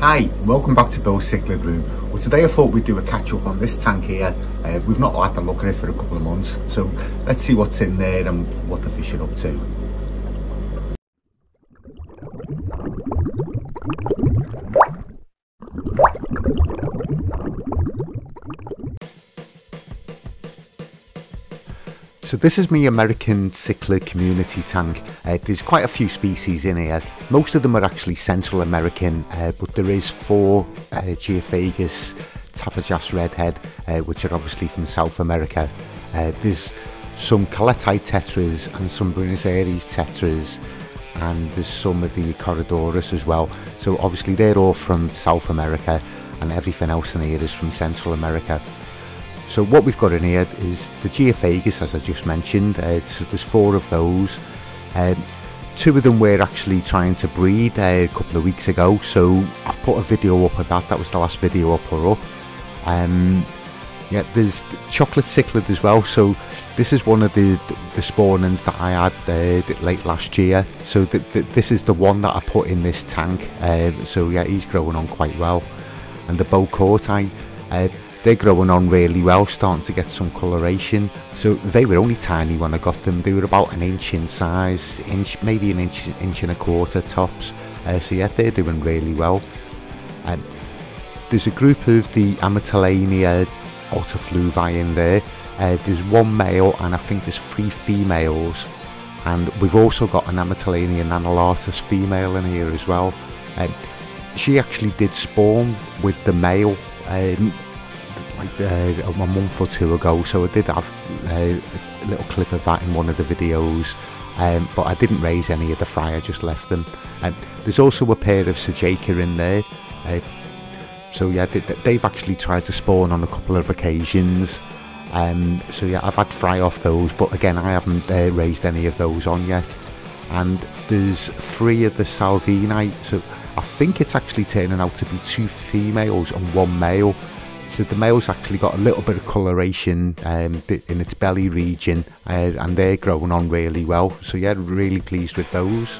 Hi, welcome back to Bill's Cichlid Room. Well today I thought we'd do a catch up on this tank here. Uh, we've not had a look at it for a couple of months, so let's see what's in there and what the fish are up to. So this is my American cichlid community tank. Uh, there's quite a few species in here. Most of them are actually Central American, uh, but there is four uh, Geophagus Tapajos redhead, uh, which are obviously from South America. Uh, there's some Colletti tetras and some Buenos Aires tetras, and there's some of the Corydoras as well. So obviously they're all from South America, and everything else in here is from Central America. So what we've got in here is the Geophagus, as I just mentioned. Uh, there's four of those. Um, two of them were actually trying to breed uh, a couple of weeks ago, so I've put a video up of that. That was the last video I put up. Um, yeah, there's chocolate cichlid as well. So this is one of the the spawnings that I had uh, late last year. So the, the, this is the one that I put in this tank. Uh, so yeah, he's growing on quite well. And the Bocourti, uh, they're growing on really well, starting to get some coloration. So they were only tiny when I got them. They were about an inch in size, inch maybe an inch, inch and a quarter tops. Uh, so yeah, they're doing really well. Um, there's a group of the Amatitlania autofluvi in there. Uh, there's one male and I think there's three females. And we've also got an Amatitlania nanoluteus female in here as well. Um, she actually did spawn with the male um, like uh, a month or two ago so I did have uh, a little clip of that in one of the videos um, but I didn't raise any of the fry I just left them. Um, there's also a pair of Sajica in there uh, so yeah they, they've actually tried to spawn on a couple of occasions um, so yeah I've had fry off those but again I haven't uh, raised any of those on yet. And there's three of the Salvini so I think it's actually turning out to be two females and one male so the male's actually got a little bit of coloration um, in its belly region uh, and they're growing on really well. So yeah, really pleased with those.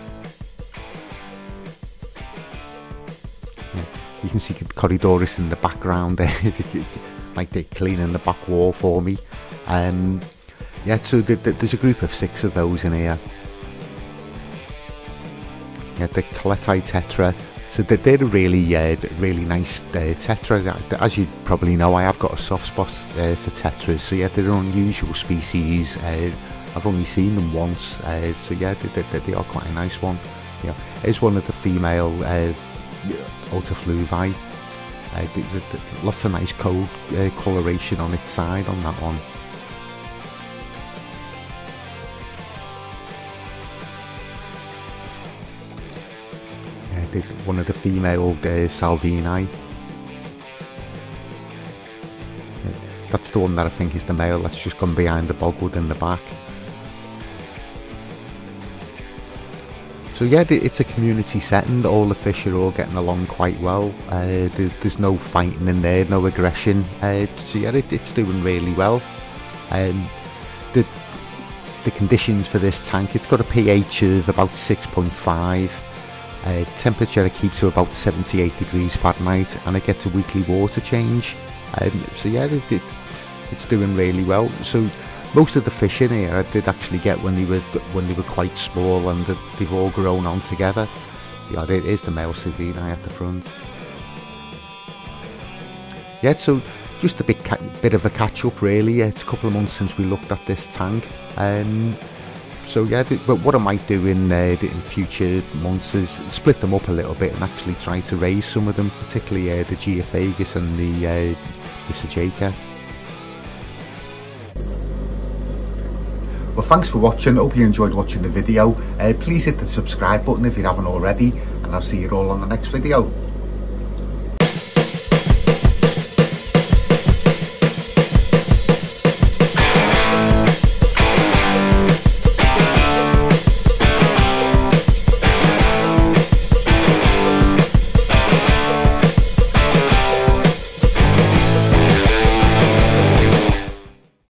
Yeah, you can see Corydoras in the background there, like they're cleaning the back wall for me. Um, yeah, so the, the, there's a group of six of those in here. Yeah, the Colletti Tetra so they're a really, uh, really nice uh, tetra. As you probably know, I have got a soft spot uh, for tetras. So yeah, they're an unusual species. Uh, I've only seen them once. Uh, so yeah, they, they, they, are quite a nice one. Yeah, here's one of the female uh, autofluvi. Uh, lots of nice cold coloration on its side on that one. One of the female uh, Salvini. That's the one that I think is the male that's just gone behind the bogwood in the back. So yeah, it's a community setting. All the fish are all getting along quite well. Uh, there's no fighting in there, no aggression. Uh, so yeah, it, it's doing really well. Um, the the conditions for this tank, it's got a pH of about 6.5. Uh, temperature I keeps to about 78 degrees Fahrenheit and it gets a weekly water change. Um, so yeah, it, it's it's doing really well. So most of the fish in here I did actually get when they were when they were quite small and they've all grown on together. Yeah, it is the male Salvini at the front. Yeah, so just a bit bit of a catch up really. It's a couple of months since we looked at this tank. Um, so yeah, but what I might do in uh, in future months is split them up a little bit and actually try to raise some of them, particularly uh, the Geophagus and the uh, the Sajica. Well, thanks for watching. Hope you enjoyed watching the video. Uh, please hit the subscribe button if you haven't already, and I'll see you all on the next video.